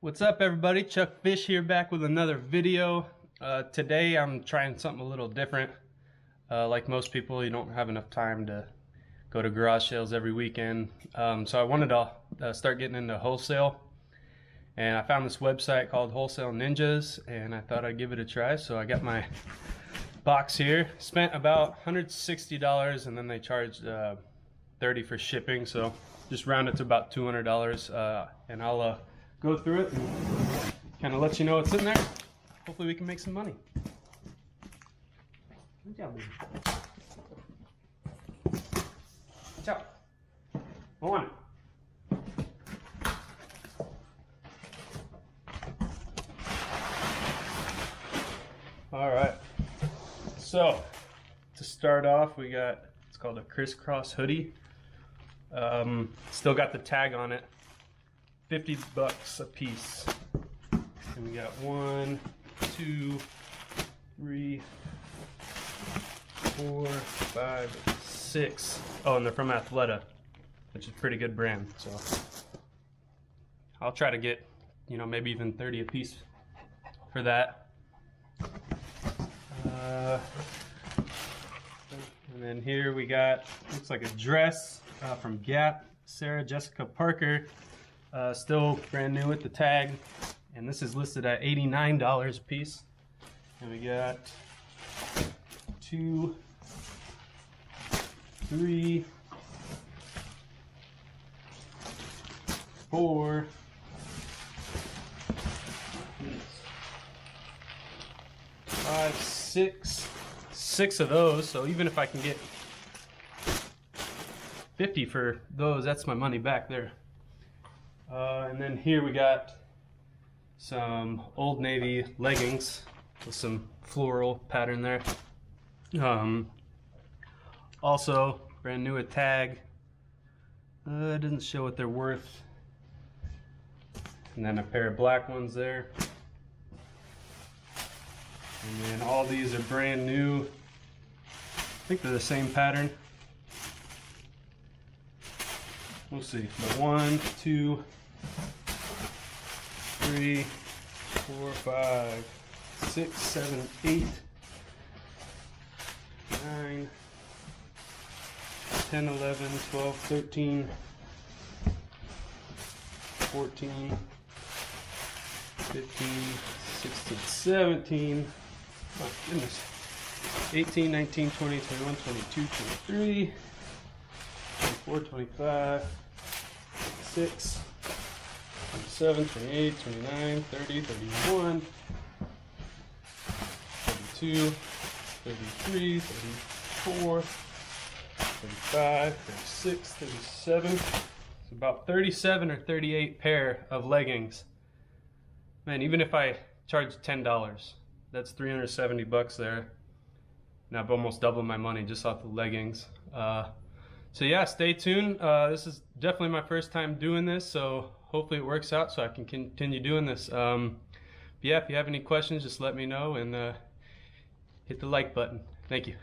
What's up everybody? Chuck Fisch here back with another video. Uh, today I'm trying something a little different. Uh, like most people, you don't have enough time to go to garage sales every weekend. Um, so I wanted to uh, start getting into wholesale. And I found this website called Wholesale Ninjas and I thought I'd give it a try. So I got my box here. Spent about $160 and then they charged uh, 30 for shipping. So just round it to about $200 uh, and I'll uh, go through it and kind of let you know what's in there. Hopefully we can make some money. Good job, baby. Watch out. Go on. All right. So, to start off, we got, it's called a crisscross hoodie. Um, still got the tag on it. 50 bucks a piece. And we got one, two, three, four, five, six. Oh, and they're from Athleta, which is a pretty good brand. So I'll try to get, you know, maybe even 30 a piece for that. Uh, and then here we got, looks like a dress uh, from Gap, Sarah Jessica Parker. Uh, still brand new with the tag. And this is listed at $89 a piece. And we got two, three, four, five, six, six of those. So even if I can get 50 for those, that's my money back there. Uh, and then here we got some Old Navy leggings with some floral pattern there. Um, also, brand new at tag. Uh, it doesn't show what they're worth. And then a pair of black ones there. And then all these are brand new. I think they're the same pattern. We'll see. But one, two, three, four, five, six, seven, eight, nine, 10, 11, 12, 13, 14, 15, 16, 17, my goodness, 18, 19, 20, 21, 22, 23, 24, 25, 26, 27, 28, 29, 30, 31, 32, 33, 34, 35, 36, 37. It's about 37 or 38 pair of leggings. Man, even if I charge $10, that's 370 bucks there. And I've almost doubled my money just off the leggings. Uh, so yeah, stay tuned. Uh, this is definitely my first time doing this, so hopefully it works out so I can continue doing this. Um, yeah, if you have any questions, just let me know and uh, hit the like button. Thank you.